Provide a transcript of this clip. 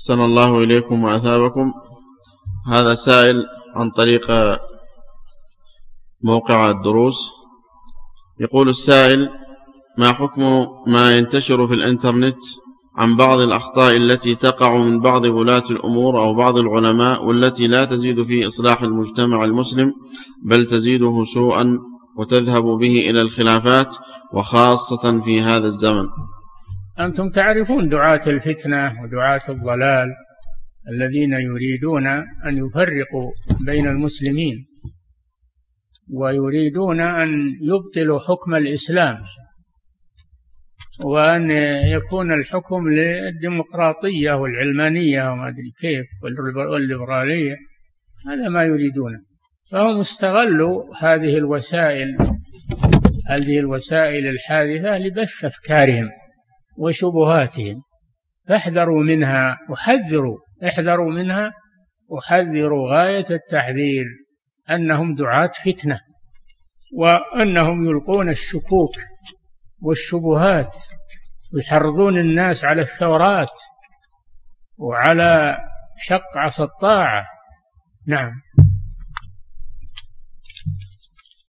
أحسن الله إليكم وأثابكم هذا سائل عن طريق موقع الدروس. يقول السائل ما حكم ما ينتشر في الإنترنت عن بعض الأخطاء التي تقع من بعض ولاة الأمور أو بعض العلماء والتي لا تزيد في إصلاح المجتمع المسلم بل تزيده سوءا وتذهب به إلى الخلافات وخاصة في هذا الزمن؟ أنتم تعرفون دعاة الفتنة ودعاة الضلال الذين يريدون أن يفرقوا بين المسلمين ويريدون أن يبطلوا حكم الإسلام وأن يكون الحكم للديمقراطية والعلمانية وما أدري كيف والليبرالية. هذا ما يريدونه. فهم استغلوا هذه الوسائل هذه الوسائل الحادثة لبث أفكارهم. وشبهاتهم. فاحذروا منها وحذروا احذروا منها وحذروا غاية التحذير أنهم دعاة فتنة وأنهم يلقون الشكوك والشبهات ويحرضون الناس على الثورات وعلى شق عصا الطاعة. نعم.